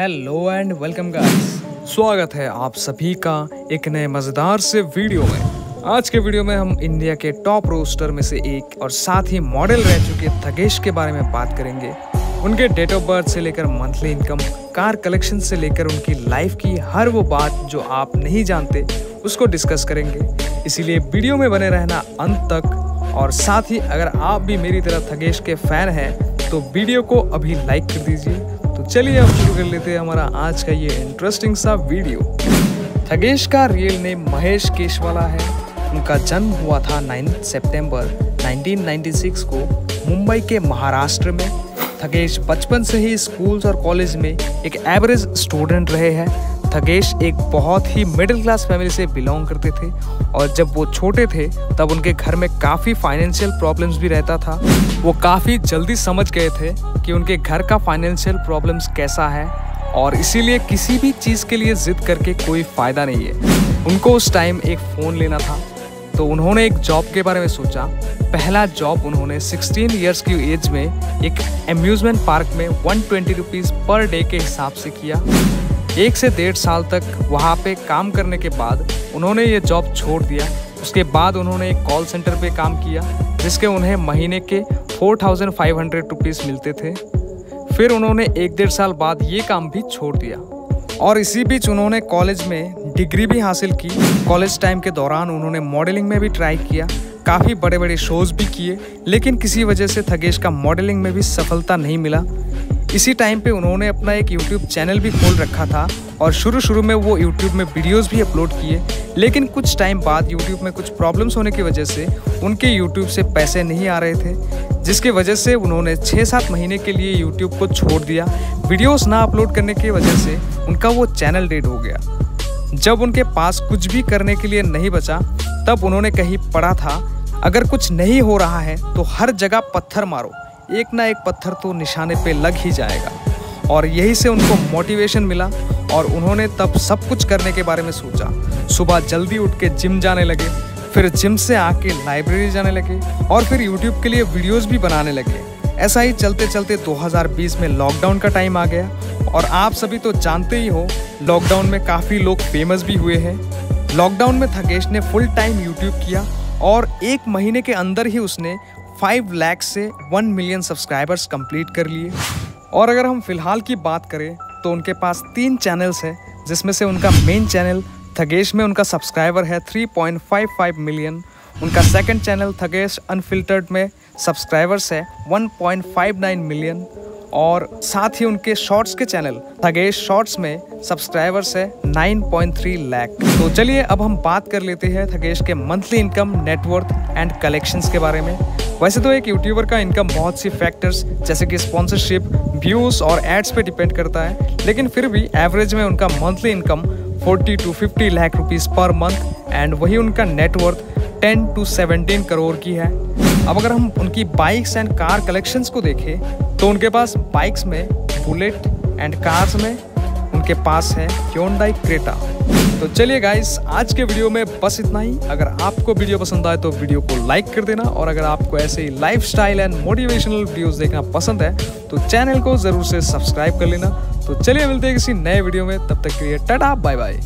Hello and welcome guys स्वागत है आप सभी का एक नए मज़ेदार से वीडियो में। आज के वीडियो में हम इंडिया के टॉप रोस्टर में से एक और साथ ही मॉडल रह चुके थगेश के बारे में बात करेंगे। उनके डेट ऑफ़ बर्थ से लेकर मंथली इनकम कार कलेक्शन से लेकर उनकी लाइफ की हर वो बात जो आप नहीं जानते, उसको डिस्कस करेंगे। इसीलिए वीडियो में बने रहना अंत तक। और साथ ही अगर आप भी मेरी तरह थगेश के फ़ैन हैं तो वीडियो को अभी लाइक कर दीजिए। चलिए अब शुरू कर लेते हैं हमारा आज का ये इंटरेस्टिंग सा वीडियो थगेश का रियल नेम महेश केशवाला है। उनका जन्म हुआ था 9 सितंबर 1996 को मुंबई के महाराष्ट्र में। थगेश बचपन से ही स्कूल्स और कॉलेज में एक एवरेज स्टूडेंट रहे हैं। थगेश एक बहुत ही मिडिल क्लास फैमिली से बिलोंग करते थे और जब वो छोटे थे, तब उनके घर में काफ़ी फाइनेंशियल प्रॉब्लम्स भी रहता था। वो काफ़ी जल्दी समझ गए थे कि उनके घर का फाइनेंशियल प्रॉब्लम्स कैसा है और इसीलिए किसी भी चीज़ के लिए ज़िद करके कोई फ़ायदा नहीं है। उनको उस टाइम एक फ़ोन लेना था। तो उन्होंने एक जॉब के बारे में सोचा। पहला जॉब उन्होंने 16 इयर्स की एज में एक एम्यूजमेंट पार्क में 120 ट्वेंटी पर डे के हिसाब से किया। एक से डेढ़ साल तक वहाँ पे काम करने के बाद उन्होंने ये जॉब छोड़ दिया। उसके बाद उन्होंने एक कॉल सेंटर पे काम किया, जिसके उन्हें महीने के four thousand five hundred rupees मिलते थे। फिर उन्होंने एक डेढ़ साल बाद ये काम भी छोड़ दिया। और इसी बीच उन्होंने कॉलेज में डिग्री भी हासिल की। कॉलेज टाइम के दौरान उन्होंने मॉडलिंग में भी ट्राई किया। काफ़ी बड़े बड़े शोज़ भी किए, लेकिन किसी वजह से थगेश का मॉडलिंग में भी सफलता नहीं मिला। इसी टाइम पे उन्होंने अपना एक यूट्यूब चैनल भी खोल रखा था और शुरू शुरू में वो यूट्यूब में वीडियोस भी अपलोड किए। लेकिन कुछ टाइम बाद यूट्यूब में कुछ प्रॉब्लम्स होने की वजह से उनके यूट्यूब से पैसे नहीं आ रहे थे, जिसकी वजह से उन्होंने छः सात महीने के लिए यूट्यूब को छोड़ दिया। वीडियोस ना अपलोड करने की वजह से उनका वो चैनल डेड हो गया। जब उनके पास कुछ भी करने के लिए नहीं बचा, तब उन्होंने कहीं पढ़ा था, अगर कुछ नहीं हो रहा है तो हर जगह पत्थर मारो। एक ना एक पत्थर तो निशाने पे लग ही जाएगा। और यही से उनको मोटिवेशन मिला और उन्होंने तब सब कुछ करने के बारे में सोचा। सुबह जल्दी उठ के जिम जाने लगे, फिर जिम से आके लाइब्रेरी जाने लगे और फिर यूट्यूब के लिए वीडियोस भी बनाने लगे। ऐसा ही चलते चलते 2020 में लॉकडाउन का टाइम आ गया। और आप सभी तो जानते ही हो लॉकडाउन में काफ़ी लोग फ़ेमस भी हुए हैं। लॉकडाउन में थकेश ने फुल टाइम यूट्यूब किया और एक महीने के अंदर ही उसने फाइव लैख से वन मिलियन सब्सक्राइबर्स कंप्लीट कर लिए। और अगर हम फ़िलहाल की बात करें तो उनके पास तीन चैनल्स हैं, जिसमें से उनका मेन चैनल थगेश में उनका सब्सक्राइबर है 3.55 मिलियन उनका सेकंड चैनल थगेश अनफिल्टर्ड में सब्सक्राइबर्स है 1.59 मिलियन और साथ ही उनके शॉर्ट्स के चैनल थगेश शॉर्ट्स में सब्सक्राइबर्स है 9.3 लाख तो चलिए, अब हम बात कर लेते हैं थगेश के monthly income net worth and collections के बारे में। वैसे तो एक यूट्यूबर का इनकम बहुत सी फैक्टर्स जैसे कि स्पॉन्सरशिप व्यूज़ और एड्स पे डिपेंड करता है, लेकिन फिर भी एवरेज में उनका monthly income 40 to 50 lakh rupees per month and वही उनका नेटवर्थ 10 टू 17 करोड़ की है। अब अगर हम उनकी बाइक्स एंड कार कलेक्शंस को देखें तो उनके पास बाइक्स में बुलेट एंड कार्स में उनके पास है क्योंडाई क्रेटा तो चलिए गाइस आज के वीडियो में बस इतना ही। अगर आपको वीडियो पसंद आए तो वीडियो को लाइक कर देना और अगर आपको ऐसे ही lifestyle and motivational videos देखना पसंद है तो चैनल को ज़रूर से सब्सक्राइब कर लेना। तो चलिए मिलते हैं किसी नए वीडियो में। तब तक के लिए टाटा बाय बाय